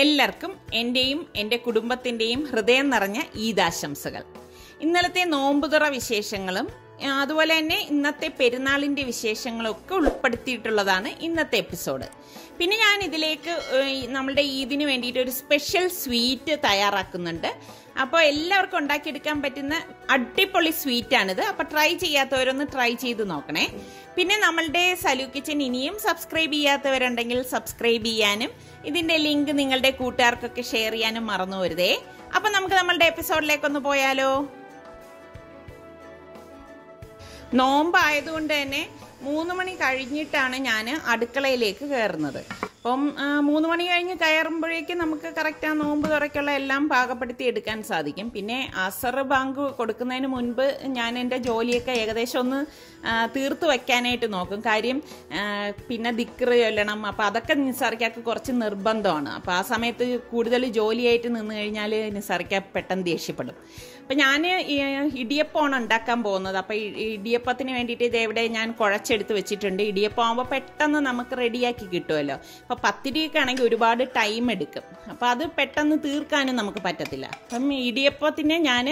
എല്ലാവർക്കും എന്റെയും എന്റെ കുടുംബത്തിന്റെയും ഹൃദയം നിറഞ്ഞ ഈദാശംസകൾ. ഇന്നലത്തെ നോമ്പുതുറ വിശേഷങ്ങളും അതുപോലെ തന്നെ ഇന്നത്തെ പെരുന്നാളിന്റെ വിശേഷങ്ങളൊക്കെ ഉൾപ്പെടുത്തിയിട്ടുള്ളതാണ് ഇന്നത്തെ എപ്പിസോഡ്. പിന്നെ ഞാൻ ഇതിലേക്ക് നമ്മളുടെ ഈദിന് വേണ്ടിയിട്ട് ഒരു സ്പെഷ്യൽ സ്വീറ്റ് തയ്യാറാക്കുന്നുണ്ട്. അപ്പോൾ എല്ലാവർക്കും ഉണ്ടാക്കിയെടുക്കാൻ പറ്റുന്ന അടിപൊളി സ്വീറ്റാണിത് അപ്പോൾ ട്രൈ ചെയ്യാത്തവരൊന്ന് ട്രൈ ചെയ്ത് നോക്കണേ. പിന്നെ നമ്മളുടെ സലു കിച്ചൻ ഇനിയും സബ്സ്ക്രൈബ് ചെയ്യാത്തവരുണ്ടെങ്കിൽ സബ്സ്ക്രൈബ് ചെയ്യാനും ഇതിന്റെ ലിങ്ക് നിങ്ങളുടെ കൂട്ടുകാർക്കൊക്കെ ഷെയർ ചെയ്യാനും മറന്നു വരുതേ അപ്പൊ നമുക്ക് നമ്മളുടെ എപ്പിസോഡിലേക്കൊന്ന് പോയാലോ? നോമ്പായതുകൊണ്ട് തന്നെ മൂന്ന് മണി കഴിഞ്ഞിട്ടാണ് ഞാൻ അടുക്കളയിലേക്ക് കയറുന്നത് അപ്പം മൂന്ന് മണി കഴിഞ്ഞ് കയറുമ്പോഴേക്കും നമുക്ക് കറക്റ്റ് ആ നോമ്പ് തുറയ്ക്കുള്ള എല്ലാം പാകപ്പെടുത്തി എടുക്കാൻ സാധിക്കും. പിന്നെ അസർ ബാങ്ക് കൊടുക്കുന്നതിന് മുൻപ് ഞാൻ എന്റെ ജോലിയൊക്കെ ഏകദേശം ഒന്ന് തീർത്തു വെക്കാനായിട്ട് നോക്കും. കാര്യം പിന്നെ ദിക്കറ് ചൊല്ലണം. അപ്പം അതൊക്കെ നിസ്സാറിക്കാക്ക് കുറച്ച് നിർബന്ധമാണ്. അപ്പോൾ ആ സമയത്ത് കൂടുതൽ ജോലിയായിട്ട് നിന്ന് കഴിഞ്ഞാൽ നിസ്സാറിക്ക പെട്ടെന്ന് ദേഷ്യപ്പെടും. അപ്പം ഞാൻ ഇടിയപ്പമാണ് ഉണ്ടാക്കാൻ പോകുന്നത്. അപ്പോൾ ഇടിയപ്പത്തിന് വേണ്ടിയിട്ട് ഇതെവിടെ ഞാൻ കുഴച്ചെടുത്ത് വെച്ചിട്ടുണ്ട്. ഇടിയപ്പം ആകുമ്പോൾ പെട്ടെന്ന് നമുക്ക് റെഡിയാക്കി കിട്ടുമല്ലോ. അപ്പോൾ പത്തിരിയൊക്കെ ആണെങ്കിൽ ഒരുപാട് ടൈം എടുക്കും. അപ്പോൾ അത് പെട്ടെന്ന് തീർക്കാനും നമുക്ക് പറ്റത്തില്ല. അപ്പം ഇടിയപ്പത്തിന് ഞാൻ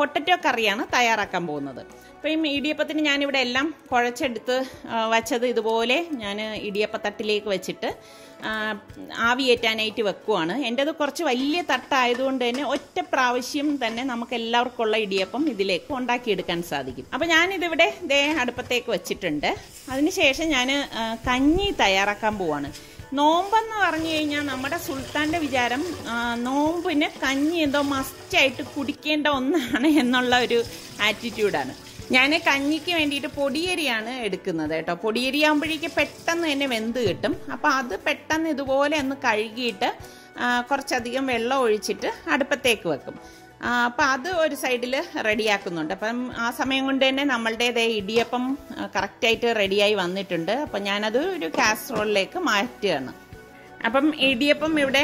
പൊട്ടറ്റോ കറിയാണ് തയ്യാറാക്കാൻ പോകുന്നത്. അപ്പം ഈ ഇടിയപ്പത്തിന് ഞാനിവിടെ എല്ലാം കുഴച്ചെടുത്ത് വച്ചത് ഇതുപോലെ ഞാൻ ഇടിയപ്പത്തട്ടിലേക്ക് വെച്ചിട്ട് ആവിയേറ്റാനായിട്ട് വെക്കുവാണ്. എന്റെത് കുറച്ച് വലിയ തട്ടായതുകൊണ്ട് തന്നെ ഒറ്റ പ്രാവശ്യം തന്നെ നമുക്ക് എല്ലാവർക്കുള്ള ഇടിയപ്പം ഇതിലേക്ക് ഉണ്ടാക്കിയെടുക്കാൻ സാധിക്കും. അപ്പോൾ ഞാനിതിവിടെ ദേ അടുപ്പത്തേക്ക് വെച്ചിട്ടുണ്ട്. അതിനുശേഷം ഞാൻ കഞ്ഞി തയ്യാറാക്കാൻ പോവാണ്. നോമ്പെന്ന് പറഞ്ഞു കഴിഞ്ഞാൽ നമ്മുടെ സുൽത്താന്റെ വിചാരം നോമ്പിന് കഞ്ഞി എന്തോ മസ്റ്റായിട്ട് കുടിക്കേണ്ട ഒന്നാണ് എന്നുള്ള ഒരു ആറ്റിറ്റ്യൂഡാണ് ഞാൻ കഞ്ഞിക്ക് വേണ്ടിയിട്ട് പൊടിയരിയാണ് എടുക്കുന്നത് കേട്ടോ. പൊടിയരി ആകുമ്പോഴേക്ക് പെട്ടെന്ന് തന്നെ വെന്ത് കിട്ടും. അപ്പോൾ അത് പെട്ടെന്ന് ഇതുപോലെ ഒന്ന് കഴുകിയിട്ട് കുറച്ചധികം വെള്ളം ഒഴിച്ചിട്ട് അടുപ്പത്തേക്ക് വെക്കും. അപ്പം അത് ഒരു സൈഡിൽ റെഡിയാക്കുന്നുണ്ട്. അപ്പം ആ സമയം കൊണ്ട് തന്നെ നമ്മളുടേതേ ഇടിയപ്പം കറക്റ്റായിട്ട് റെഡിയായി വന്നിട്ടുണ്ട്. അപ്പം ഞാനത് ഒരു കാസറോളിലേക്ക് മാറ്റുകയാണ്. അപ്പം ഇടിയപ്പം ഇവിടെ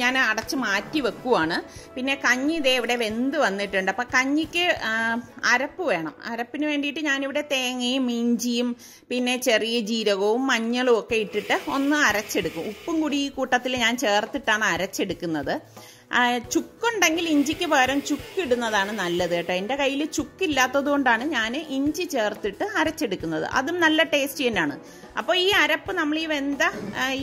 ഞാൻ അടച്ച് മാറ്റി വെക്കുവാണ്. പിന്നെ കഞ്ഞി ഇതേ ഇവിടെ വെന്ത് വന്നിട്ടുണ്ട്. അപ്പം കഞ്ഞിക്ക് അരപ്പ് വേണം. അരപ്പിന് വേണ്ടിയിട്ട് ഞാനിവിടെ തേങ്ങയും ഇഞ്ചിയും പിന്നെ ചെറിയ ജീരകവും മഞ്ഞളും ഒക്കെ ഇട്ടിട്ട് ഒന്ന് അരച്ചെടുക്കും. ഉപ്പും കൂടി ഈ കൂട്ടത്തിൽ ഞാൻ ചേർത്തിട്ടാണ് അരച്ചെടുക്കുന്നത്. ചുക്കുണ്ടെങ്കിൽ ഇഞ്ചിക്ക് പകരം ചുക്കിടുന്നതാണ് നല്ലത് കേട്ടോ. എന്റെ കയ്യിൽ ചുക്കില്ലാത്തത് കൊണ്ടാണ് ഞാൻ ഇഞ്ചി ചേർത്തിട്ട് അരച്ചെടുക്കുന്നത്. അതും നല്ല ടേസ്റ്റി തന്നെയാണ്. അപ്പോൾ ഈ അരപ്പ് നമ്മൾ ഈ വെന്ത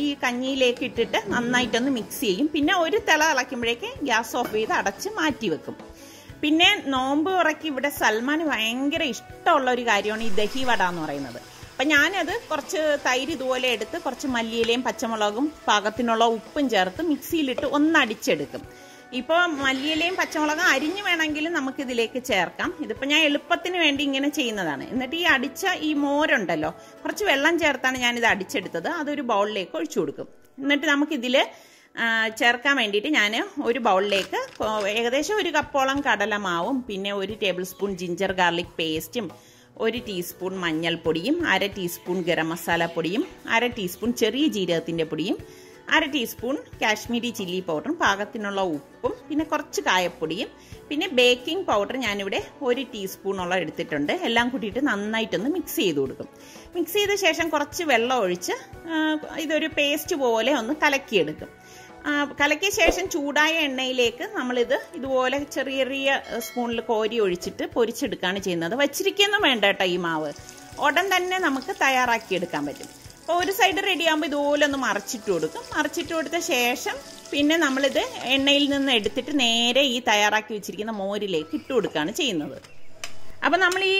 ഈ കഞ്ഞിയിലേക്ക് ഇട്ടിട്ട് നന്നായിട്ടൊന്ന് മിക്സ് ചെയ്യും. പിന്നെ ഒരു തിള ഇളക്കുമ്പോഴേക്ക് ഗ്യാസ് ഓഫ് ചെയ്ത് അടച്ച് മാറ്റി വെക്കും. പിന്നെ നോമ്പ് ഉറക്കി ഇവിടെ സൽമാന് ഭയങ്കര ഇഷ്ടമുള്ള ഒരു കാര്യമാണ് ഈ ദഹി വട എന്ന് പറയുന്നത്. അപ്പം ഞാനത് കുറച്ച് തൈര് ഇതുപോലെ എടുത്ത് കുറച്ച് മല്ലിയിലയും പച്ചമുളകും പാകത്തിനുള്ള ഉപ്പും ചേർത്ത് മിക്സിയിലിട്ട് ഒന്നടിച്ചെടുക്കും. ഇപ്പോൾ മല്ലിയിലയും പച്ചമുളകും അരിഞ്ഞു വേണമെങ്കിലും നമുക്കിതിലേക്ക് ചേർക്കാം. ഇതിപ്പോൾ ഞാൻ എളുപ്പത്തിന് വേണ്ടി ഇങ്ങനെ ചെയ്യുന്നതാണ്. എന്നിട്ട് ഈ അടിച്ച ഈ മോരുണ്ടല്ലോ കുറച്ച് വെള്ളം ചേർത്താണ് ഞാനിത് അടിച്ചെടുത്തത്. അതൊരു ബൗളിലേക്ക് ഒഴിച്ചു കൊടുക്കും. എന്നിട്ട് നമുക്കിതിൽ ചേർക്കാൻ വേണ്ടിയിട്ട് ഞാൻ ഒരു ബൗളിലേക്ക് ഏകദേശം ഒരു കപ്പോളം കടലമാവും പിന്നെ ഒരു ടേബിൾ സ്പൂൺ ജിഞ്ചർ ഗാർലിക് പേസ്റ്റും ഒരു ടീസ്പൂൺ മഞ്ഞൾപ്പൊടിയും അര ടീസ്പൂൺ ഗരം മസാല പൊടിയും അര ടീസ്പൂൺ ചെറിയ ജീരകത്തിന്റെ പൊടിയും അര ടീസ്പൂൺ കാശ്മീരി ചില്ലി പൗഡറും പാകത്തിനുള്ള ഉപ്പും പിന്നെ കുറച്ച് കായപ്പൊടിയും പിന്നെ ബേക്കിംഗ് പൗഡർ ഞാനിവിടെ ഒരു ടീസ്പൂണോളം എടുത്തിട്ടുണ്ട്. എല്ലാം കൂട്ടിയിട്ട് നന്നായിട്ടൊന്ന് മിക്സ് ചെയ്ത് കൊടുക്കും. മിക്സ് ചെയ്ത ശേഷം കുറച്ച് വെള്ളം ഒഴിച്ച് ഇതൊരു പേസ്റ്റ് പോലെ ഒന്ന് കലക്കിയെടുക്കും. കലക്കിയ ശേഷം ചൂടായ എണ്ണയിലേക്ക് നമ്മളിത് ഇതുപോലെ ചെറിയ ചെറിയ സ്പൂണിൽ കോരി ഒഴിച്ചിട്ട് പൊരിച്ചെടുക്കുകയാണ് ചെയ്യുന്നത്. വച്ചിരിക്കൊന്നും വേണ്ട കേട്ടോ ഈ മാവ്. ഉടൻ തന്നെ നമുക്ക് തയ്യാറാക്കി എടുക്കാൻ പറ്റും. അപ്പോൾ ഒരു സൈഡ് റെഡി ആകുമ്പോൾ ഇതുപോലെ ഒന്ന് മറിച്ചിട്ട് കൊടുക്കും. മറിച്ചിട്ട് കൊടുത്ത ശേഷം പിന്നെ നമ്മളിത് എണ്ണയിൽ നിന്ന് എടുത്തിട്ട് നേരെ ഈ തയ്യാറാക്കി വെച്ചിരിക്കുന്ന മോരിലേക്ക് ഇട്ട് കൊടുക്കുകയാണ് ചെയ്യുന്നത്. അപ്പൊ നമ്മൾ ഈ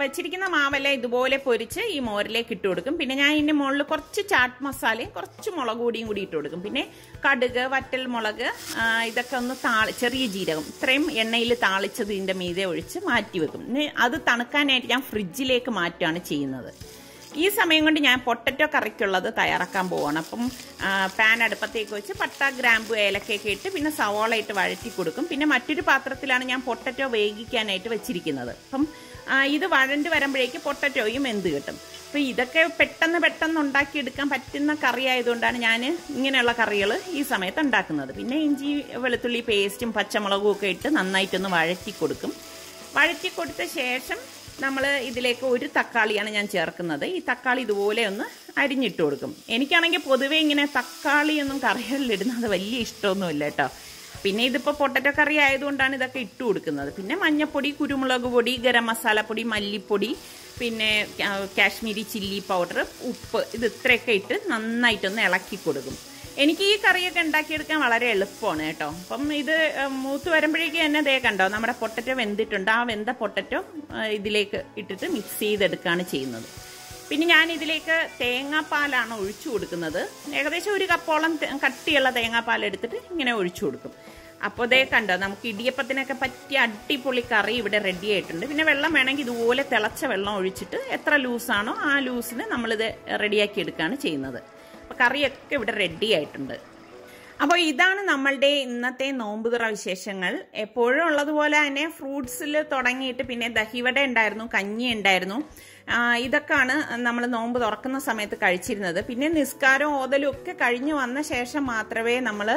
വെച്ചിരിക്കുന്ന മാവെല്ലാം ഇതുപോലെ പൊരിച്ച് ഈ മോരിലേക്ക് ഇട്ട് കൊടുക്കും. പിന്നെ ഞാൻ ഇതിന്റെ മുകളിൽ കുറച്ച് ചാട്ട് മസാലയും കുറച്ച് മുളക് പൊടിയും കൂടി ഇട്ട് കൊടുക്കും. പിന്നെ കടുക് വറ്റൽ മുളക് ഇതൊക്കെ ഒന്ന് താളി ചെറിയ ജീരകം. ഇത്രയും എണ്ണയിൽ താളിച്ചത് ഇതിന്റെ മീതെ ഒഴിച്ച് മാറ്റി വെക്കും. അത് തണുക്കാനായിട്ട് ഞാൻ ഫ്രിഡ്ജിലേക്ക് മാറ്റുകയാണ് ചെയ്യുന്നത്. ഈ സമയം കൊണ്ട് ഞാൻ പൊട്ടറ്റോ കറിക്കുള്ളത് തയ്യാറാക്കാൻ പോവാണ്. അപ്പം പാൻ അടുപ്പത്തേക്ക് വെച്ച് പട്ട ഗ്രാമ്പു ഏലക്കയൊക്കെ ഇട്ട് പിന്നെ സവോള ഇട്ട് വഴറ്റി കൊടുക്കും. പിന്നെ മറ്റൊരു പാത്രത്തിലാണ് ഞാൻ പൊട്ടറ്റോ വേവിക്കാനായിട്ട് വെച്ചിരിക്കുന്നത്. അപ്പം ഇത് വഴണ്ട് വരുമ്പോഴേക്ക് പൊട്ടറ്റോയും എന്ത് കിട്ടും. അപ്പോൾ ഇതൊക്കെ പെട്ടെന്ന് പെട്ടെന്ന് ഉണ്ടാക്കിയെടുക്കാൻ പറ്റുന്ന കറി ആയതുകൊണ്ടാണ് ഞാൻ ഇങ്ങനെയുള്ള കറികൾ ഈ സമയത്ത് ഉണ്ടാക്കുന്നത്. പിന്നെ ഇഞ്ചി വെളുത്തുള്ളി പേസ്റ്റും പച്ചമുളകും ഒക്കെ ഇട്ട് നന്നായിട്ടൊന്ന് വഴറ്റി കൊടുക്കും. വഴറ്റി കൊടുത്ത ശേഷം നമ്മൾ ഇതിലേക്ക് ഒരു തക്കാളിയാണ് ഞാൻ ചേർക്കുന്നത്. ഈ തക്കാളി ഇതുപോലെ ഒന്ന് അരിഞ്ഞിട്ട് കൊടുക്കും. എനിക്കാണെങ്കിൽ പൊതുവേ ഇങ്ങനെ തക്കാളിയൊന്നും കറികളിലിടുന്നത് വലിയ ഇഷ്ടമൊന്നുമില്ല കേട്ടോ. പിന്നെ ഇതിപ്പോൾ പൊട്ടറ്റോ കറി ആയതുകൊണ്ടാണ് ഇതൊക്കെ ഇട്ട് കൊടുക്കുന്നത്. പിന്നെ മഞ്ഞപ്പൊടി കുരുമുളക് പൊടി ഗരം മസാലപ്പൊടി മല്ലിപ്പൊടി പിന്നെ കാശ്മീരി ചില്ലി പൗഡർ ഉപ്പ് ഇത് ഇത്രയൊക്കെ ഇട്ട് നന്നായിട്ടൊന്ന് ഇളക്കി കൊടുക്കും. എനിക്ക് ഈ കറിയൊക്കെ ഉണ്ടാക്കിയെടുക്കാൻ വളരെ എളുപ്പമാണ് കേട്ടോ. അപ്പം ഇത് മൂത്ത് വരുമ്പോഴേക്കും തന്നെ ദേ കണ്ടോ നമ്മുടെ പൊട്ടറ്റോ വെന്തിട്ടുണ്ട്. ആ വെന്ത പൊട്ടറ്റോ ഇതിലേക്ക് ഇട്ടിട്ട് മിക്സ് ചെയ്തെടുക്കുകയാണ് ചെയ്യുന്നത്. പിന്നെ ഞാൻ ഇതിലേക്ക് തേങ്ങാപ്പാലാണ് ഒഴിച്ചു കൊടുക്കുന്നത്. ഏകദേശം ഒരു കപ്പോളം കട്ടിയുള്ള തേങ്ങാപ്പാൽ എടുത്തിട്ട് ഇങ്ങനെ ഒഴിച്ചു കൊടുക്കും. അപ്പോൾ ദേ കണ്ടോ നമുക്ക് ഇടിയപ്പത്തിനൊക്കെ പറ്റിയ അടിപൊളി കറി ഇവിടെ റെഡി ആയിട്ടുണ്ട്. പിന്നെ വെള്ളം വേണമെങ്കിൽ ഇതുപോലെ തിളച്ച വെള്ളം ഒഴിച്ചിട്ട് എത്ര ലൂസാണോ ആ ലൂസിന് നമ്മളിത് റെഡിയാക്കി എടുക്കുകയാണ് ചെയ്യുന്നത്. അപ്പോൾ കറിയൊക്കെ ഇവിടെ റെഡി ആയിട്ടുണ്ട്. അപ്പോൾ ഇതാണ് നമ്മളുടെ ഇന്നത്തെ നോമ്പുതുറ വിശേഷങ്ങൾ. എപ്പോഴും ഉള്ളതുപോലെ തന്നെ ഫ്രൂട്ട്സിൽ തുടങ്ങിയിട്ട് പിന്നെ ദഹിവട ഉണ്ടായിരുന്നു കഞ്ഞി ഉണ്ടായിരുന്നു. ഇതൊക്കെയാണ് നമ്മൾ നോമ്പ് തുറക്കുന്ന സമയത്ത് കഴിച്ചിരുന്നത്. പിന്നെ നിസ്കാരം ഓതലും ഒക്കെ കഴിഞ്ഞു വന്ന ശേഷം മാത്രമേ നമ്മൾ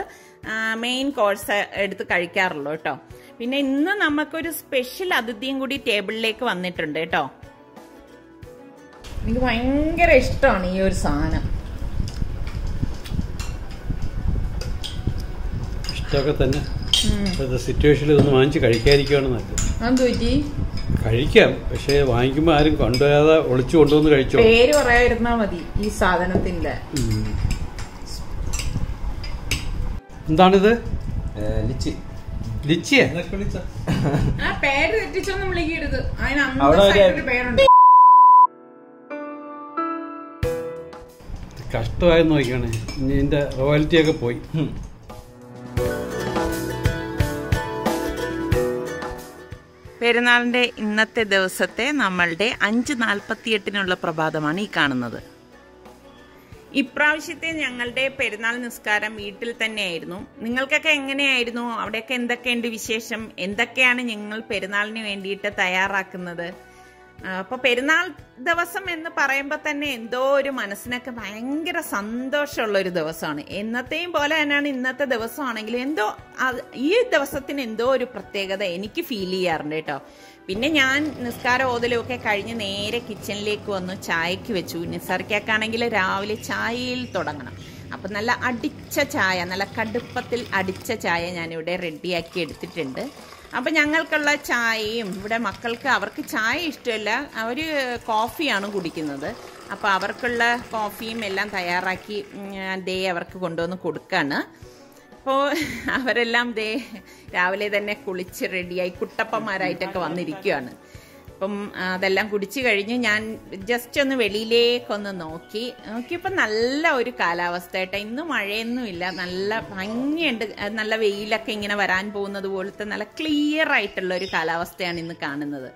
മെയിൻ കോഴ്സ് എടുത്ത് കഴിക്കാറുള്ളൂ കേട്ടോ. പിന്നെ ഇന്ന് നമുക്കൊരു സ്പെഷ്യൽ അതിഥിയും കൂടി ടേബിളിലേക്ക് വന്നിട്ടുണ്ട് കേട്ടോ. എനിക്ക് ഭയങ്കര ഇഷ്ടമാണ് ഈ ഒരു സാധനം. ഇഷ്ടമൊക്കെ തന്നെ. ഇപ്പോഴത്തെ സിറ്റുവേഷനിൽ ഒന്ന് വാങ്ങിച്ച് കഴിക്കാതിരിക്കുകയാണ് നല്ലത്. കഴിക്കാം. പക്ഷേ വാങ്ങിക്കുമ്പോൾ ആരും കൊണ്ടുവരാതെ ഒളിച്ചു കൊണ്ടുവന്ന് കഴിച്ചോ? പേര് പറയാതിരുന്നാ മതി ഈ സാധനത്തിന്റെ. എന്താണിത്? ലിച്ചി. ലിച്ചിയ? ആ പേര് തെറ്റിച്ചൊന്നും വിളിക്കരുത് അതിന് പേരുണ്ട്. കഷ്ടമായെന്ന് നോക്കിയാണ് ഇനി ഇതിന്റെ റോയൽറ്റി ഒക്കെ പോയി. പെരുന്നാളിന്റെ ഇന്നത്തെ ദിവസത്തെ നമ്മളുടെ അഞ്ച് നാൽപ്പത്തിയെട്ടിനുള്ള പ്രഭാതമാണ് ഈ കാണുന്നത്. ഇപ്രാവശ്യത്തെ ഞങ്ങളുടെ പെരുന്നാൾ നിസ്കാരം വീട്ടിൽ തന്നെയായിരുന്നു. നിങ്ങൾക്കൊക്കെ എങ്ങനെയായിരുന്നു? അവിടെയൊക്കെ എന്തൊക്കെയുണ്ട് വിശേഷം? എന്തൊക്കെയാണ് ഞങ്ങൾ പെരുന്നാളിന് വേണ്ടിയിട്ട് തയ്യാറാക്കുന്നത്? ആ, അപ്പൊ പെരുന്നാൾ ദിവസം എന്ന് പറയുമ്പോൾ തന്നെ എന്തോ ഒരു മനസ്സിനൊക്കെ ഭയങ്കര സന്തോഷമുള്ള ഒരു ദിവസമാണ്. എന്നത്തെയും പോലെ തന്നെയാണ് ഇന്നത്തെ ദിവസമാണെങ്കിൽ എന്തോ ഈ ദിവസത്തിന് എന്തോ ഒരു പ്രത്യേകത എനിക്ക് ഫീൽ ചെയ്യാറുണ്ട് കേട്ടോ. പിന്നെ ഞാൻ നിസ്കാര ഓതലും ഒക്കെ കഴിഞ്ഞ് നേരെ കിച്ചണിലേക്ക് വന്നു ചായക്ക് വെച്ചു. നിസ്സാർക്കാണെങ്കിൽ രാവിലെ ചായയിൽ തുടങ്ങണം. അപ്പം നല്ല അടിച്ച ചായ നല്ല കടുപ്പത്തിൽ അടിച്ച ചായ ഞാനിവിടെ റെഡിയാക്കി എടുത്തിട്ടുണ്ട്. അപ്പം ഞങ്ങൾക്കുള്ള ചായയും ഇവിടെ മക്കൾക്ക് അവർക്ക് ചായ ഇഷ്ടമല്ല. അവർ കോഫിയാണ് കുടിക്കുന്നത്. അപ്പോൾ അവർക്കുള്ള കോഫിയും എല്ലാം തയ്യാറാക്കി ദേ അവർക്ക് കൊണ്ടുവന്ന് കൊടുക്കാണ്. അപ്പോൾ അവരെല്ലാം ദേ രാവിലെ തന്നെ കുളിച്ച് റെഡിയായി കുട്ടപ്പന്മാരായിട്ടൊക്കെ വന്നിരിക്കുകയാണ് അപ്പം അതെല്ലാം കുടിച്ചു കഴിഞ്ഞ് ഞാൻ ജസ്റ്റ് ഒന്ന് വെളിയിലേക്കൊന്ന് നോക്കി. നോക്കിയപ്പോൾ നല്ല ഒരു കാലാവസ്ഥ കേട്ടോ ഇന്ന് മഴയൊന്നുമില്ല. നല്ല ഭംഗിയുണ്ട്. നല്ല വെയിലൊക്കെ ഇങ്ങനെ വരാൻ പോകുന്നത് പോലത്തെ നല്ല ക്ലിയർ ആയിട്ടുള്ള ഒരു കാലാവസ്ഥയാണ് ഇന്ന് കാണുന്നത്.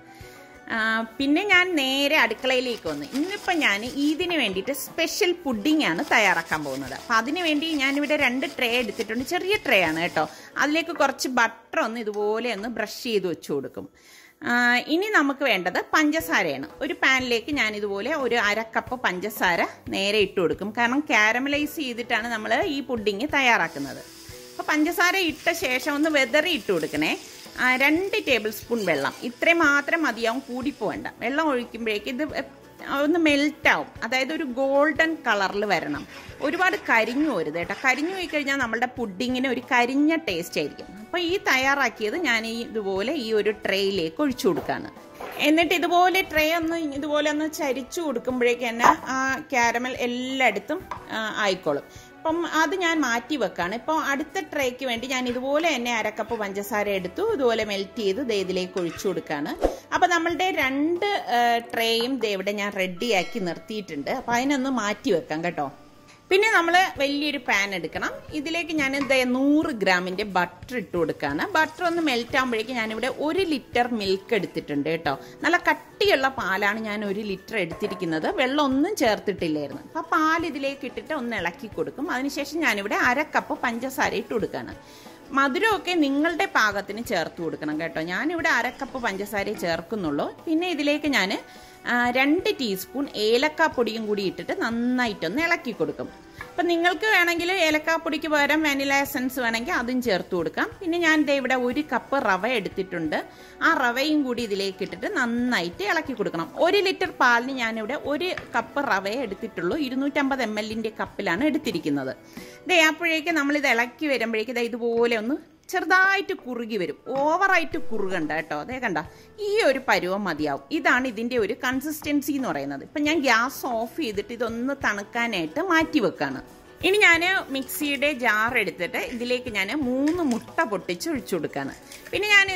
പിന്നെ ഞാൻ നേരെ അടുക്കളയിലേക്ക് വന്നു. ഇന്നിപ്പോൾ ഞാൻ ഇതിന് വേണ്ടിയിട്ട് സ്പെഷ്യൽ പുഡിംഗ് ആണ് തയ്യാറാക്കാൻ പോകുന്നത്. അപ്പം അതിന് വേണ്ടി ഞാനിവിടെ രണ്ട് ട്രേ എടുത്തിട്ടുണ്ട്. ചെറിയ ട്രേ ആണ് കേട്ടോ. അതിലേക്ക് കുറച്ച് ബട്ടർ ഒന്ന് ഇതുപോലെ ഒന്ന് ബ്രഷ് ചെയ്ത് വെച്ച് കൊടുക്കും. ഇനി നമുക്ക് വേണ്ടത് പഞ്ചസാരയാണ്. ഒരു പാനിലേക്ക് ഞാൻ ഇതുപോലെ ഒരു അരക്കപ്പ് കപ്പ് പഞ്ചസാര നേരെ ഇട്ട് കൊടുക്കും. കാരണം കാരമലൈസ് ചെയ്തിട്ടാണ് നമ്മൾ ഈ പുഡിങ് തയ്യാറാക്കുന്നത്. അപ്പോൾ പഞ്ചസാര ഇട്ട ശേഷം ഒന്ന് വെതറി ഇട്ട് കൊടുക്കണേ. രണ്ട് ടേബിൾ സ്പൂൺ വെള്ളം. ഇത്രയും മാത്രം മതിയാവും കൂടിപ്പോവേണ്ട. വെള്ളം ഒഴിക്കുമ്പോഴേക്ക് ഇത് ഒന്ന് മെൽറ്റാവും അതായത് ഒരു ഗോൾഡൻ കളറിൽ വരണം. ഒരുപാട് കരിഞ്ഞു വരുത് കേട്ടോ. കരിഞ്ഞു പോയി കഴിഞ്ഞാൽ നമ്മുടെ പുഡിങ്ങിന് ഒരു കരിഞ്ഞ ടേസ്റ്റ് ആയിരിക്കും. അപ്പോൾ ഈ തയ്യാറാക്കിയത് ഞാൻ ഈ ഇതുപോലെ ഈ ഒരു ട്രേയിലേക്ക് ഒഴിച്ചു കൊടുക്കുകയാണ് എന്നിട്ട് ഇതുപോലെ ട്രേ ഒന്ന് ഇതുപോലെ ഒന്ന് ചരിച്ചു കൊടുക്കുമ്പോഴേക്ക് തന്നെ ആ ക്യാരമൽ എല്ലായിടത്തും ആയിക്കോളും. അപ്പം അത് ഞാൻ മാറ്റി വെക്കാണ്. ഇപ്പോൾ അടുത്ത ട്രേക്ക് വേണ്ടി ഞാൻ ഇതുപോലെ തന്നെ അരക്കപ്പ് പഞ്ചസാര എടുത്തു ഇതുപോലെ മെൽറ്റ് ചെയ്ത് ദേ ഇതിലേക്ക് ഒഴിച്ചു കൊടുക്കുകയാണ് അപ്പോൾ നമ്മളുടെ രണ്ട് ട്രേയും ദേ ഇവിടെ ഞാൻ റെഡിയാക്കി നിർത്തിയിട്ടുണ്ട്. അപ്പോൾ അതിനൊന്ന് മാറ്റി വെക്കാം കേട്ടോ. പിന്നെ നമ്മൾ വലിയൊരു പാൻ എടുക്കണം. ഇതിലേക്ക് ഞാൻ നൂറ് ഗ്രാമിന്റെ ബട്ടർ ഇട്ട് കൊടുക്കുകയാണ് ബട്ടർ ഒന്ന് മെൽറ്റ് ആകുമ്പോഴേക്കും ഞാനിവിടെ ഒരു ലിറ്റർ മിൽക്ക് എടുത്തിട്ടുണ്ട് കേട്ടോ. നല്ല കട്ടിയുള്ള പാലാണ് ഞാൻ ഒരു ലിറ്റർ എടുത്തിരിക്കുന്നത്. വെള്ളം ഒന്നും ചേർത്തിട്ടില്ലായിരുന്നു. അപ്പോൾ പാൽ ഇതിലേക്ക് ഇട്ടിട്ട് ഒന്ന് ഇളക്കി കൊടുക്കും. അതിനുശേഷം ഞാനിവിടെ അര കപ്പ് പഞ്ചസാര ഇട്ട് കൊടുക്കുകയാണ് മധുരമൊക്കെ നിങ്ങളുടെ പാകത്തിന് ചേർത്ത് കൊടുക്കണം കേട്ടോ. ഞാനിവിടെ അര കപ്പ് പഞ്ചസാരയെ ചേർക്കുന്നുള്ളൂ. പിന്നെ ഇതിലേക്ക് ഞാൻ രണ്ട് ടീസ്പൂൺ ഏലക്കാപ്പൊടിയും കൂടി ഇട്ടിട്ട് നന്നായിട്ടൊന്ന് ഇളക്കി കൊടുക്കും. അപ്പം നിങ്ങൾക്ക് വേണമെങ്കിൽ ഏലക്കാപ്പൊടിക്ക് പകരം വാനില എസൻസ് വേണമെങ്കിൽ അതും ചേർത്ത് കൊടുക്കാം. പിന്നെ ഞാൻ ദേ ഇവിടെ ഒരു കപ്പ് റവ എടുത്തിട്ടുണ്ട്. ആ റവയും കൂടി ഇതിലേക്ക് ഇട്ടിട്ട് നന്നായിട്ട് ഇളക്കി കൊടുക്കണം. ഒരു ലിറ്റർ പാലിന് ഞാനിവിടെ ഒരു കപ്പ് റവയെ എടുത്തിട്ടുള്ളൂ. ഇരുന്നൂറ്റമ്പത് എം എല്ലിന്റെ കപ്പിലാണ് എടുത്തിരിക്കുന്നത്. ദേ അപ്പോഴേക്ക് നമ്മളിത് ഇളക്കി വരുമ്പോഴേക്ക് ദേ ഇതുപോലെ ഒന്ന് ചെറുതായിട്ട് കുറുകി വരും. ഓവറായിട്ട് കുറുകണ്ട കേട്ടോ. അതേ കണ്ട ഈ ഒരു പരുവം മതിയാവും. ഇതാണ് ഇതിന്റെ ഒരു കൺസിസ്റ്റൻസി എന്ന് പറയുന്നത്. ഇപ്പം ഞാൻ ഗ്യാസ് ഓഫ് ചെയ്തിട്ട് ഇതൊന്ന് തണുക്കാനായിട്ട് മാറ്റി വെക്കാണ്. ഇനി ഞാൻ മിക്സിയുടെ ജാർ എടുത്തിട്ട് ഇതിലേക്ക് ഞാൻ മൂന്ന് മുട്ട പൊട്ടിച്ച് ഒഴിച്ചു കൊടുക്കാണ്. പിന്നെ ഞാൻ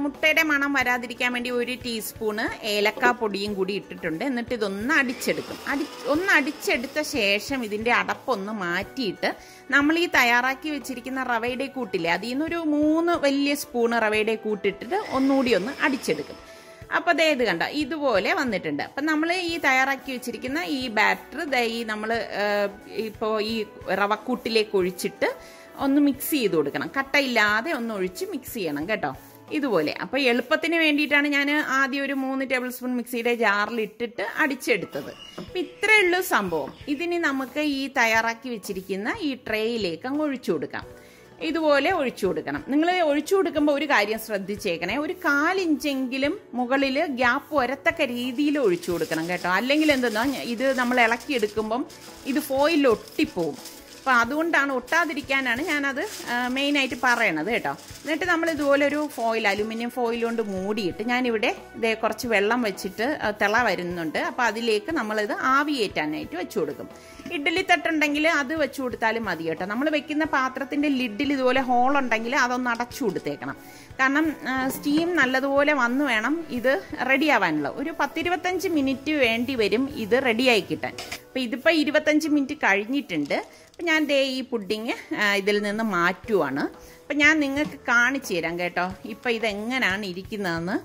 മുട്ടയുടെ മണം വരാതിരിക്കാൻ വേണ്ടി ഒരു ടീസ്പൂണ് ഏലക്ക പൊടിയും കൂടി ഇട്ടിട്ടുണ്ട്. എന്നിട്ട് ഇതൊന്ന് അടിച്ചെടുക്കും. അടി ഒന്ന് അടിച്ചെടുത്ത ശേഷം ഇതിന്റെ അടപ്പൊന്ന് മാറ്റിയിട്ട് നമ്മൾ ഈ തയ്യാറാക്കി വെച്ചിരിക്കുന്ന റവയുടെ കൂട്ടില്ലേ അതിൽ നിന്നൊരു മൂന്ന് വലിയ സ്പൂണ് റവയുടെ കൂട്ടിട്ടിട്ട് ഒന്നുകൂടി ഒന്ന് അടിച്ചെടുക്കും. അപ്പോൾ ദേ ഇത് കണ്ട ഇതുപോലെ വന്നിട്ടുണ്ട്. അപ്പം നമ്മൾ ഈ തയ്യാറാക്കി വെച്ചിരിക്കുന്ന ഈ ബാറ്റർ ദേ ഈ നമ്മൾ ഇപ്പോൾ ഈ റവക്കൂട്ടിലേക്ക് ഒഴിച്ചിട്ട് ഒന്ന് മിക്സ് ചെയ്ത് കൊടുക്കണം. കട്ടയില്ലാതെ ഒന്ന് ഒഴിച്ച് മിക്സ് ചെയ്യണം കേട്ടോ. ഇതുപോലെ. അപ്പോൾ എളുപ്പത്തിന് വേണ്ടിയിട്ടാണ് ഞാൻ ആദ്യം ഒരു മൂന്ന് ടേബിൾ സ്പൂൺ മിക്സിയുടെ ജാറിൽ ഇട്ടിട്ട് അടിച്ചെടുത്തത്. അപ്പം ഇത്രയേ ഉള്ളൂ സംഭവം. ഇതിന് നമുക്ക് ഈ തയ്യാറാക്കി വെച്ചിരിക്കുന്ന ഈ ട്രേയിലേക്ക് അങ്ങ് ഒഴിച്ചു കൊടുക്കാം. ഇതുപോലെ ഒഴിച്ചു കൊടുക്കണം. നിങ്ങൾ ഒഴിച്ചു കൊടുക്കുമ്പോൾ ഒരു കാര്യം ശ്രദ്ധിച്ചേക്കണേ. ഒരു കാലിഞ്ചെങ്കിലും മുകളിൽ ഗ്യാപ്പ് വരത്തക്ക രീതിയിൽ ഒഴിച്ചു കൊടുക്കണം കേട്ടോ. അല്ലെങ്കിൽ എന്തെന്നാ ഇത് നമ്മൾ ഇളക്കിയെടുക്കുമ്പം ഇത് ഫോയിൽ ഒട്ടിപ്പോവും. അപ്പോൾ അതുകൊണ്ടാണ് ഒട്ടാതിരിക്കാനാണ് ഞാനത് മെയിനായിട്ട് പറയണത് കേട്ടോ. എന്നിട്ട് നമ്മൾ ഇതുപോലെ ഒരു ഫോയിൽ അലുമിനിയം ഫോയിൽ കൊണ്ട് മൂടിയിട്ട് ഞാനിവിടെ ഇതേ കുറച്ച് വെള്ളം വെച്ചിട്ട് തിള വരുന്നുണ്ട്. അപ്പോൾ അതിലേക്ക് നമ്മളിത് ആവിയേറ്റാനായിട്ട് വെച്ചു കൊടുക്കും. ഇഡ്ഡലി തട്ടുണ്ടെങ്കിൽ അത് വെച്ചു കൊടുത്താലും മതി കേട്ടോ. നമ്മൾ വെക്കുന്ന പാത്രത്തിന്റെ ലിഡിൽ ഇതുപോലെ ഹോൾ ഉണ്ടെങ്കിൽ അതൊന്ന് അടച്ചു കൊടുത്തേക്കണം. കാരണം സ്റ്റീം നല്ലതുപോലെ വന്നു വേണം ഇത് റെഡിയാവാനുള്ള ഒരു പത്തിരുപത്തഞ്ച് മിനിറ്റ് വേണ്ടി വരും ഇത് റെഡിയായി കിട്ടാൻ. അപ്പോൾ ഇതിപ്പോൾ ഇരുപത്തഞ്ച് മിനിറ്റ് കഴിഞ്ഞിട്ടുണ്ട്. അപ്പം ഞാൻ ദേ ഈ പുഡിങ് ഇതിൽ നിന്ന് മാറ്റുവാണ്. അപ്പം ഞാൻ നിങ്ങൾക്ക് കാണിച്ചു തരാം കേട്ടോ. ഇപ്പം ഇതെങ്ങനെയാണ് ഇരിക്കുന്നതെന്ന്.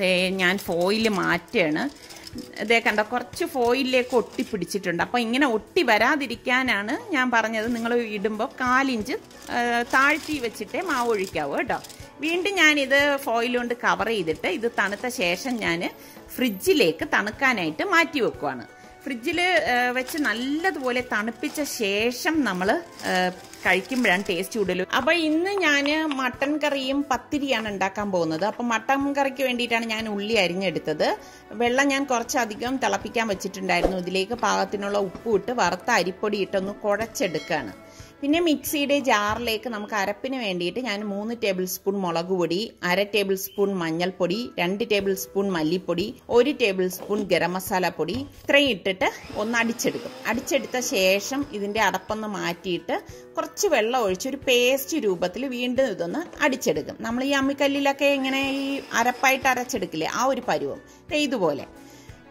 ദേ ഞാൻ ഫോയിൽ മാറ്റുകയാണ്. ഇതേ കണ്ട കുറച്ച് ഫോയിലേക്ക് ഒട്ടി പിടിച്ചിട്ടുണ്ട്. അപ്പോൾ ഇങ്ങനെ ഒട്ടി വരാതിരിക്കാനാണ് ഞാൻ പറഞ്ഞത്. നിങ്ങൾ ഇടുമ്പോൾ കാലിഞ്ച് താഴ്ത്തി വെച്ചിട്ടേ മാവ് ഒഴിക്കാവൂ കേട്ടോ. വീണ്ടും ഞാനിത് ഫോയിൽ കൊണ്ട് കവർ ചെയ്തിട്ട് ഇത് തണുത്ത ശേഷം ഞാൻ ഫ്രിഡ്ജിലേക്ക് തണുക്കാനായിട്ട് മാറ്റി വെക്കുവാണ്. ഫ്രിഡ്ജിൽ വെച്ച് നല്ലതുപോലെ തണുപ്പിച്ച ശേഷം നമ്മൾ കഴിക്കുമ്പോഴാണ് ടേസ്റ്റ് കൂടുതൽ അപ്പോൾ ഇന്ന് ഞാൻ മട്ടൻ കറിയും പത്തിരിയാണ് ഉണ്ടാക്കാൻ പോകുന്നത്. അപ്പം മട്ടൻ കറിക്ക് വേണ്ടിയിട്ടാണ് ഞാൻ ഉള്ളി അരിഞ്ഞെടുത്തത്. വെള്ളം ഞാൻ കുറച്ചധികം തിളപ്പിക്കാൻ വെച്ചിട്ടുണ്ടായിരുന്നു. ഇതിലേക്ക് പാകത്തിനുള്ള ഉപ്പ് ഇട്ട് വറുത്ത അരിപ്പൊടി ഇട്ടൊന്ന് കുഴച്ചെടുക്കുകയാണ് പിന്നെ മിക്സിയുടെ ജാറിലേക്ക് നമുക്ക് അരപ്പിന് വേണ്ടിയിട്ട് ഞാൻ മൂന്ന് ടേബിൾ സ്പൂൺ മുളക് പൊടി അര ടേബിൾ സ്പൂൺ മഞ്ഞൾപ്പൊടി രണ്ട് ടേബിൾ സ്പൂൺ മല്ലിപ്പൊടി ഒരു ടേബിൾ സ്പൂൺ ഗരം മസാല പൊടി ഇത്രയും ഇട്ടിട്ട് ഒന്ന് അടിച്ചെടുക്കും. അടിച്ചെടുത്ത ശേഷം ഇതിന്റെ അടപ്പൊന്ന് മാറ്റിയിട്ട് കുറച്ച് വെള്ളം ഒഴിച്ച് ഒരു പേസ്റ്റ് രൂപത്തിൽ വീണ്ടും ഇതൊന്ന് അടിച്ചെടുക്കും. നമ്മൾ ഈ അമ്മിക്കല്ലിലൊക്കെ ഇങ്ങനെ ഈ അരപ്പായിട്ട് അരച്ചെടുക്കില്ലേ ആ ഒരു പരുവം. ഇതുപോലെ.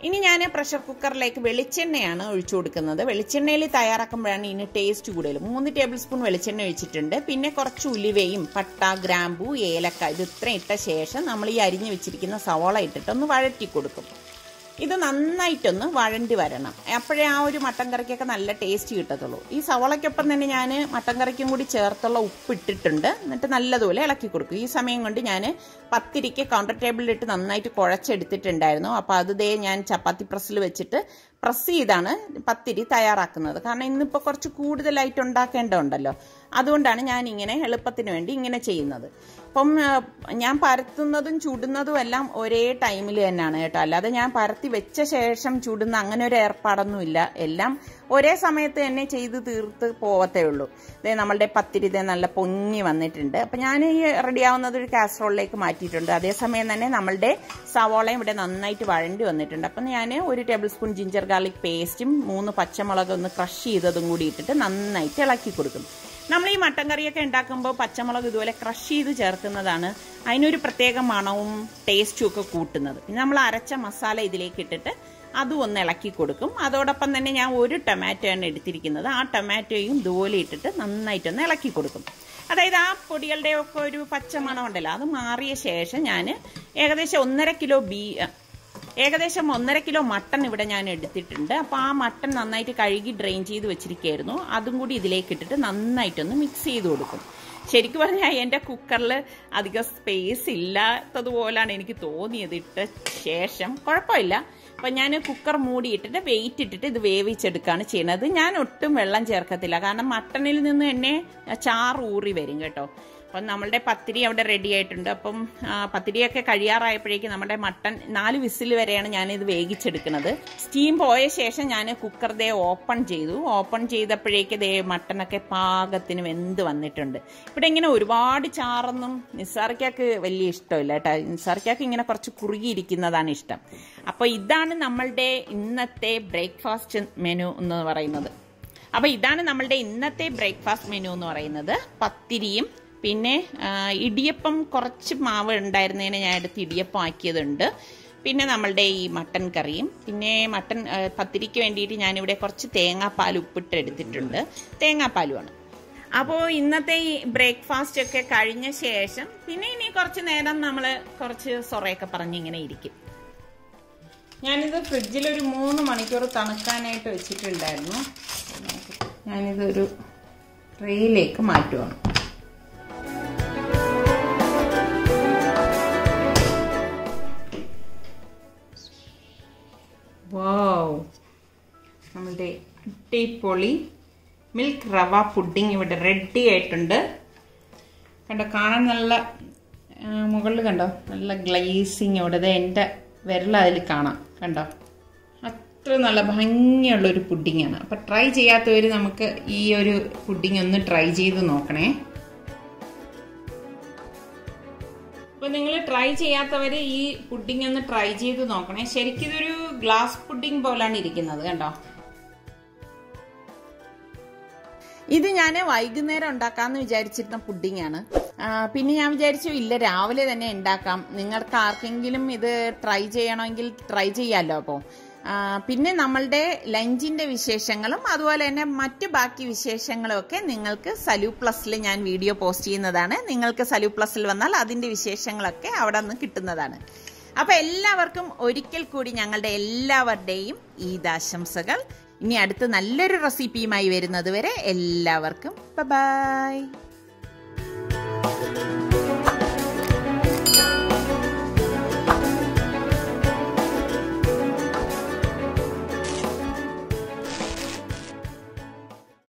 ഇനി ഞാൻ പ്രഷർ കുക്കറിലേക്ക് വെളിച്ചെണ്ണയാണ് ഒഴിച്ചു കൊടുക്കുന്നത്. വെളിച്ചെണ്ണയിൽ തയ്യാറാക്കുമ്പോഴാണ് ഇതിന് ടേസ്റ്റ് കൂടുതൽ മൂന്ന് ടേബിൾ സ്പൂൺ വെളിച്ചെണ്ണ ഒഴിച്ചിട്ടുണ്ട്. പിന്നെ കുറച്ച് ഉലുവയും പട്ട ഗ്രാമ്പു ഏലക്ക ഇത് ഇത്രയും ഇട്ട ശേഷം നമ്മൾ ഈ അരിഞ്ഞു വെച്ചിരിക്കുന്ന സവോള ഇട്ടിട്ട് ഒന്ന് വഴറ്റി കൊടുക്കും. ഇത് നന്നായിട്ടൊന്ന് വഴണ്ടി വരണം. അപ്പോഴേ ആ ഒരു മട്ടൻ കറിക്കൊക്കെ നല്ല ടേസ്റ്റ് കിട്ടത്തുള്ളൂ. ഈ സവളയ്ക്കൊപ്പം തന്നെ ഞാൻ മട്ടൻ കറിക്കും കൂടി ചേർത്തുള്ള ഉപ്പ് ഇട്ടിട്ടുണ്ട്. എന്നിട്ട് നല്ലതുപോലെ ഇളക്കി കൊടുക്കും. ഈ സമയം കൊണ്ട് ഞാൻ പത്തിരിക്ക് കൗണ്ടർ ടേബിളിലിട്ട് നന്നായിട്ട് കുഴച്ചെടുത്തിട്ടുണ്ടായിരുന്നു. അപ്പോൾ അത് ഞാൻ ചപ്പാത്തി പ്രസ്സിൽ വെച്ചിട്ട് പ്രസ് ചെയ്താണ് പത്തിരി തയ്യാറാക്കുന്നത്. കാരണം ഇന്നിപ്പോൾ കുറച്ച് കൂടുതലായിട്ട് ഉണ്ടാക്കേണ്ടതുണ്ടല്ലോ. അതുകൊണ്ടാണ് ഞാൻ ഇങ്ങനെ എളുപ്പത്തിന് വേണ്ടി ഇങ്ങനെ ചെയ്യുന്നത്. അപ്പം ഞാൻ പരത്തുന്നതും ചുടുന്നതും എല്ലാം ഒരേ ടൈമിൽ തന്നെയാണ് കേട്ടോ. അല്ലാതെ ഞാൻ പരത്തി വെച്ച ശേഷം ചുടുന്ന അങ്ങനെ ഒരു ഏർപ്പാടൊന്നുമില്ല. എല്ലാം ഒരേ സമയത്ത് തന്നെ ചെയ്ത് തീർത്ത് പോവത്തേ ഉള്ളൂ. ഇതേ നമ്മളുടെ പത്തിരി ഇതേ നല്ല പൊങ്ങി വന്നിട്ടുണ്ട്. അപ്പം ഞാൻ ഈ റെഡിയാവുന്നത് ഒരു കാസറോളിലേക്ക് മാറ്റിയിട്ടുണ്ട്. അതേസമയം തന്നെ നമ്മളുടെ സവോളയും ഇവിടെ നന്നായിട്ട് വഴണ്ടി വന്നിട്ടുണ്ട്. അപ്പം ഞാൻ ഒരു ടേബിൾ സ്പൂൺ ജിഞ്ചർ ഗാർലിക് പേസ്റ്റും മൂന്ന് പച്ചമുളക് ഒന്ന് ക്രഷ് ചെയ്തതും കൂടി ഇട്ടിട്ട് നന്നായിട്ട് ഇളക്കി കൊടുക്കും. നമ്മൾ ഈ മട്ടൻ കറിയൊക്കെ ഉണ്ടാക്കുമ്പോൾ പച്ചമുളക് ഇതുപോലെ ക്രഷ് ചെയ്ത് ചേർക്കുന്നതാണ് അതിനൊരു പ്രത്യേക മണവും ടേസ്റ്റും ഒക്കെ കൂട്ടുന്നത്. പിന്നെ നമ്മൾ അരച്ച മസാല ഇതിലേക്ക് ഇട്ടിട്ട് അതും ഒന്ന് ഇളക്കി കൊടുക്കും. അതോടൊപ്പം തന്നെ ഞാൻ ഒരു ടൊമാറ്റോയാണ് എടുത്തിരിക്കുന്നത്. ആ ടൊമാറ്റോയും ഇതുപോലെ ഇട്ടിട്ട് നന്നായിട്ടൊന്ന് ഇളക്കി കൊടുക്കും. അതായത് ആ പൊടികളുടെ ഒക്കെ ഒരു പച്ച മണം ഉണ്ടല്ലോ അത് മാറിയ ശേഷം ഞാൻ ഏകദേശം ഒന്നര കിലോ ബീ ഏകദേശം ഒന്നര കിലോ മട്ടൺ ഇവിടെ ഞാൻ എടുത്തിട്ടുണ്ട്. അപ്പോൾ ആ മട്ടൺ നന്നായിട്ട് കഴുകി ഡ്രെയിൻ ചെയ്ത് വെച്ചിരിക്കുകയായിരുന്നു. അതും കൂടി ഇതിലേക്ക് ഇട്ടിട്ട് നന്നായിട്ടൊന്ന് മിക്സ് ചെയ്ത് കൊടുക്കും. ശരിക്കും പറഞ്ഞാൽ എന്റെ കുക്കറിൽ അധികം സ്പേസ് ഇല്ലാത്തതുപോലാണ് എനിക്ക് തോന്നിയത് ഇട്ട ശേഷം. കുഴപ്പമില്ല. അപ്പം ഞാൻ കുക്കർ മൂടിയിട്ടിട്ട് വെയിറ്റ് ഇട്ടിട്ട് ഇത് വേവിച്ചെടുക്കുകയാണ് ചെയ്യുന്നത് ഞാൻ ഒട്ടും വെള്ളം ചേർക്കത്തില്ല. കാരണം മട്ടണിൽ നിന്ന് തന്നെ ചാറ് ഊറി വരും കേട്ടോ. അപ്പം നമ്മളുടെ പത്തിരി അവിടെ റെഡി ആയിട്ടുണ്ട്. അപ്പം പത്തിരിയൊക്കെ കഴിയാറായപ്പോഴേക്കും നമ്മുടെ മട്ടൺ നാല് വിസിൽ വരെയാണ് ഞാനിത് വേവിച്ചെടുക്കുന്നത്. സ്റ്റീം പോയ ശേഷം ഞാൻ കുക്കർ ദേ ഓപ്പൺ ചെയ്തു. ഓപ്പൺ ചെയ്തപ്പോഴേക്ക് ദേ മട്ടനൊക്കെ പാകത്തിന് വെന്ത് വന്നിട്ടുണ്ട്. ഇവിടെ ഇങ്ങനെ ഒരുപാട് ചാറൊന്നും നിസ്സാർക്കാക്ക് വലിയ ഇഷ്ടമില്ല കേട്ടോ. നിസ്സാർക്കാക്ക് ഇങ്ങനെ കുറച്ച് കുറുകിയിരിക്കുന്നതാണ് ഇഷ്ടം. അപ്പോൾ ഇതാണ് നമ്മളുടെ ഇന്നത്തെ ബ്രേക്ക്ഫാസ്റ്റ് മെനു എന്ന് പറയുന്നത്. അപ്പോൾ ഇതാണ് നമ്മളുടെ ഇന്നത്തെ ബ്രേക്ക്ഫാസ്റ്റ് മെനു എന്ന് പറയുന്നത്. പത്തിരിയും പിന്നെ ഇടിയപ്പം കുറച്ച് മാവ് ഉണ്ടായിരുന്നതിന് ഞാൻ എടുത്ത് ഇടിയപ്പം ആക്കിയതുണ്ട്. പിന്നെ നമ്മളുടെ ഈ മട്ടൻ കറിയും. പിന്നെ മട്ടൻ പത്തിരിക്ക് വേണ്ടിയിട്ട് ഞാനിവിടെ കുറച്ച് തേങ്ങാപ്പാൽ ഉപ്പിട്ട് എടുത്തിട്ടുണ്ട്. തേങ്ങാപ്പാലുമാണ്. അപ്പോൾ ഇന്നത്തെ ഈ ബ്രേക്ക്ഫാസ്റ്റ് ഒക്കെ കഴിഞ്ഞ ശേഷം പിന്നെ ഇനി കുറച്ച് നേരം നമ്മൾ കുറച്ച് സൊറയൊക്കെ പറഞ്ഞിങ്ങനെ ഇരിക്കും. ഞാനിത് ഫ്രിഡ്ജിൽ ഒരു മൂന്ന് മണിക്കൂർ തണുക്കാനായിട്ട് വെച്ചിട്ടുണ്ടായിരുന്നു. ഞാനിതൊരു ട്രേയിലേക്ക് മാറ്റുവാണ്. അടിപൊളി മിൽക്ക് റവ പുഡിംഗ് ഇവിടെ റെഡി ആയിട്ടുണ്ട്. കണ്ടോ കാണാൻ നല്ല മുകളിൽ കണ്ടോ നല്ല ഗ്ലേസിങ് ഇവിടെ എന്റെ വിരൽ അതിൽ കാണാം. കണ്ടോ? അത്ര നല്ല ഭംഗിയുള്ളൊരു പുഡിങ്ങാണ് അപ്പം ട്രൈ ചെയ്യാത്തവർ നമുക്ക് ഈ ഒരു പുഡിങ് ഒന്ന് ട്രൈ ചെയ്ത് നോക്കണേ. അപ്പോൾ നിങ്ങൾ ട്രൈ ചെയ്യാത്തവർ ഈ പുഡിംഗ് ഒന്ന് ട്രൈ ചെയ്ത് നോക്കണേ. ശരിക്കും ഇതൊരു ഗ്ലാസ് പുഡിംഗ് പോലാണ് ഇരിക്കുന്നത് കണ്ടോ? ഇത് ഞാൻ വൈകുന്നേരം ഉണ്ടാക്കാന്ന് വിചാരിച്ചിരുന്ന പുഡിങ്ങാണ് പിന്നെ ഞാൻ വിചാരിച്ചു ഇല്ല രാവിലെ തന്നെ ഉണ്ടാക്കാം. നിങ്ങൾക്ക് ആർക്കെങ്കിലും ഇത് ട്രൈ ചെയ്യണമെങ്കിൽ ട്രൈ ചെയ്യാമല്ലോ അപ്പോൾ പിന്നെ നമ്മളുടെ ലഞ്ചിന്റെ വിശേഷങ്ങളും അതുപോലെ തന്നെ മറ്റ് ബാക്കി വിശേഷങ്ങളും ഒക്കെ നിങ്ങൾക്ക് സലു പ്ലസിൽ ഞാൻ വീഡിയോ പോസ്റ്റ് ചെയ്യുന്നതാണ്. നിങ്ങൾക്ക് സലു പ്ലസിൽ വന്നാൽ അതിന്റെ വിശേഷങ്ങളൊക്കെ അവിടെ നിന്ന് കിട്ടുന്നതാണ്. അപ്പോൾ എല്ലാവർക്കും ഒരിക്കൽ കൂടി ഞങ്ങളുടെ എല്ലാവരുടെയും ഈദാശംസകൾ ഇനി അടുത്ത് നല്ലൊരു റെസിപ്പിയുമായി വരുന്നത് വരെ എല്ലാവർക്കും ബൈ